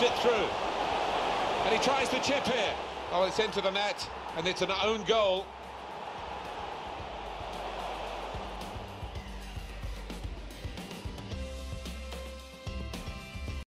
puts it through. And he tries to chip here. Oh, it's into the net, and it's an own goal.